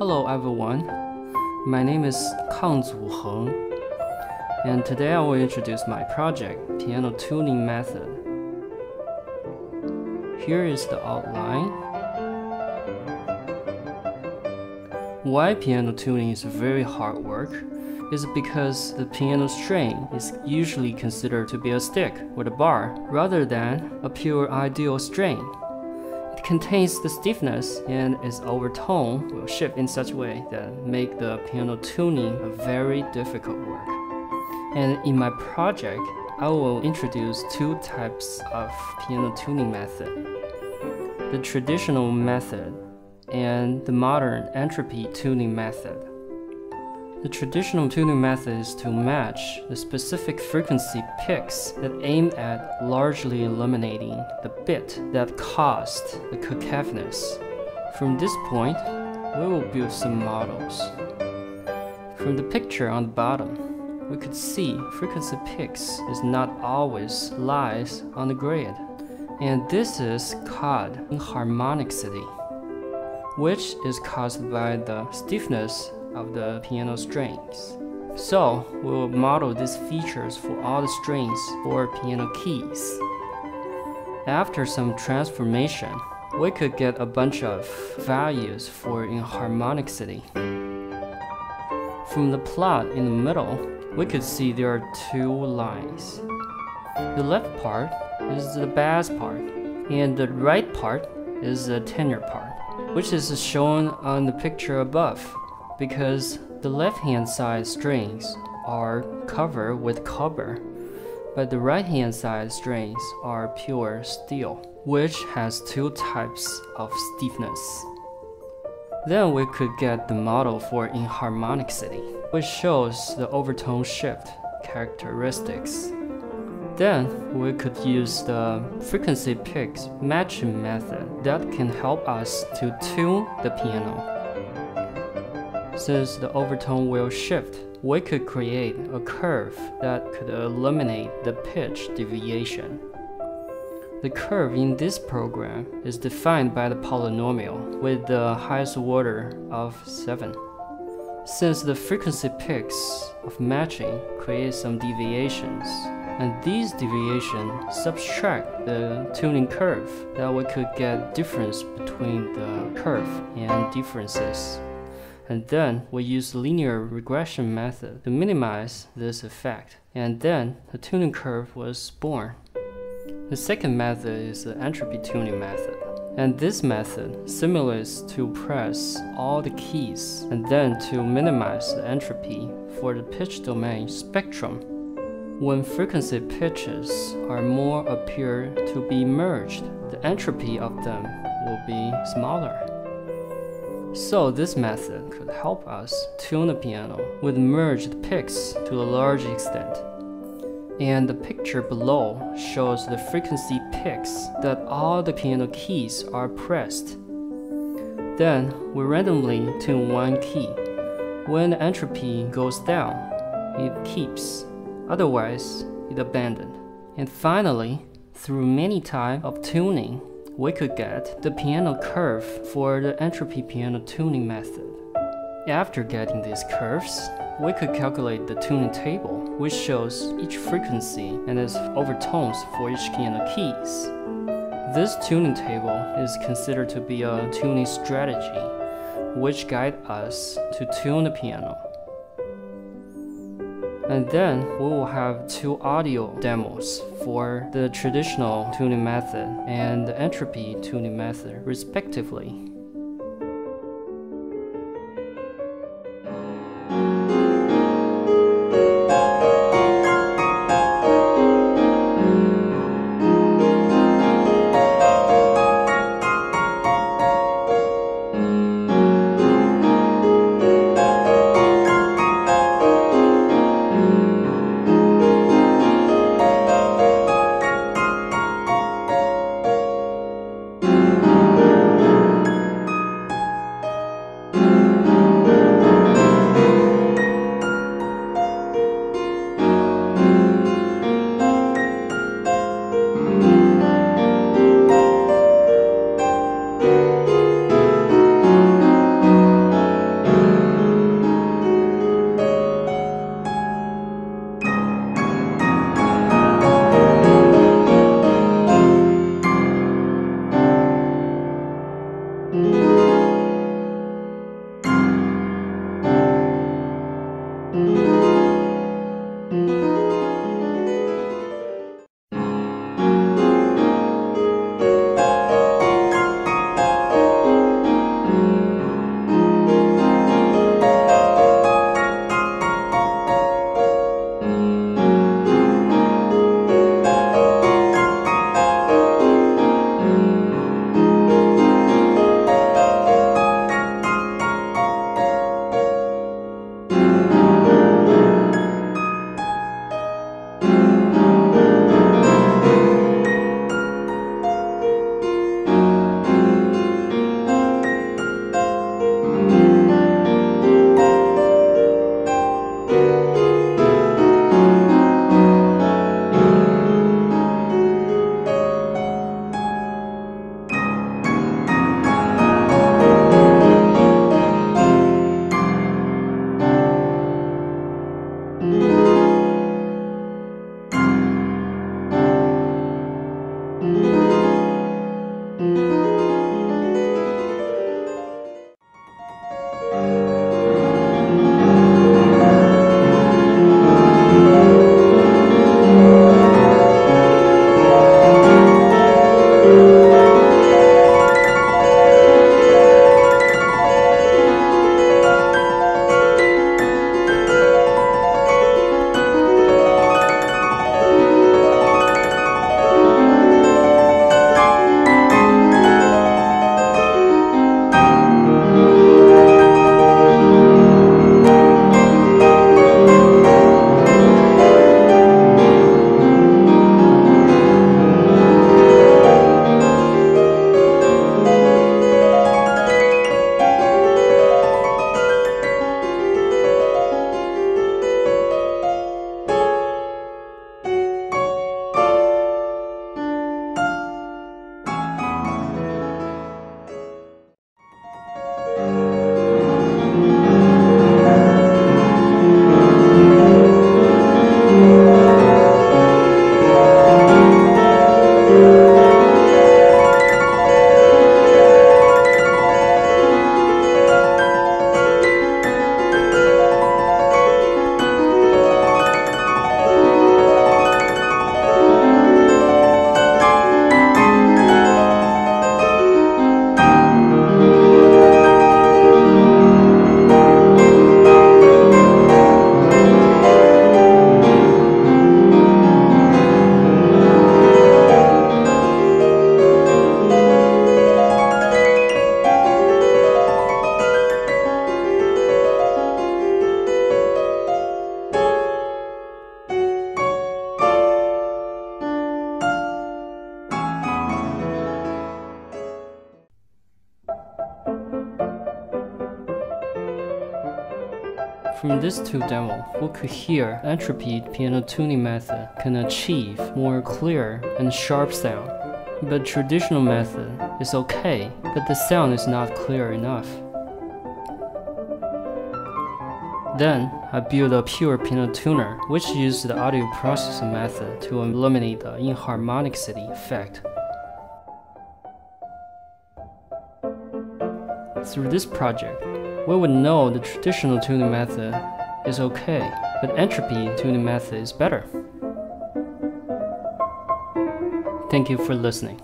Hello everyone, my name is Kang Zuheng, and today I will introduce my project, Piano Tuning Method. Here is the outline. Why piano tuning is very hard work is because the piano string is usually considered to be a stick with a bar rather than a pure ideal string. It contains the stiffness and its overtone will shift in such a way that make the piano tuning a very difficult work. And in my project, I will introduce two types of piano tuning method. The traditional method and the modern entropy tuning method. The traditional tuning method is to match the specific frequency picks that aim at largely eliminating the bit that caused the cacophonous. From this point, we will build some models. From the picture on the bottom, we could see frequency picks is not always lies on the grid, and this is called inharmonicity, which is caused by the stiffness of the piano strings. So we'll model these features for all the strings or piano keys. After some transformation, we could get a bunch of values for inharmonicity. From the plot in the middle, we could see there are two lines. The left part is the bass part, and the right part is the tenor part, which is shown on the picture above because the left-hand side strings are covered with copper, but the right-hand side strings are pure steel, which has two types of stiffness. Then we could get the model for inharmonicity, which shows the overtone shift characteristics. Then we could use the frequency picks matching method that can help us to tune the piano. Since the overtone will shift, we could create a curve that could eliminate the pitch deviation. The curve in this program is defined by the polynomial with the highest order of 7. Since the frequency picks of matching create some deviations, and these deviations subtract the tuning curve, that we could get difference between the curve and differences and then we use linear regression method to minimize this effect. And then the tuning curve was born. The second method is the entropy tuning method. And this method simulates to press all the keys and then to minimize the entropy for the pitch domain spectrum. When frequency pitches are more appear to be merged, the entropy of them will be smaller. So this method could help us tune the piano with merged picks to a large extent. And the picture below shows the frequency picks that all the piano keys are pressed. Then we randomly tune one key. When the entropy goes down, it keeps, otherwise it abandoned. And finally, through many types of tuning, we could get the piano curve for the entropy piano tuning method. After getting these curves, we could calculate the tuning table, which shows each frequency and its overtones for each piano keys. This tuning table is considered to be a tuning strategy, which guide us to tune the piano. And then we will have two audio demos for the traditional tuning method and the entropy tuning method respectively. From this two demo, we could hear entropy piano tuning method can achieve more clear and sharp sound. But traditional method is okay, but the sound is not clear enough. Then I built a pure piano tuner, which used the audio processing method to eliminate the inharmonicity effect. Through this project, we would know the traditional tuning method is okay, but entropy tuning method is better. Thank you for listening.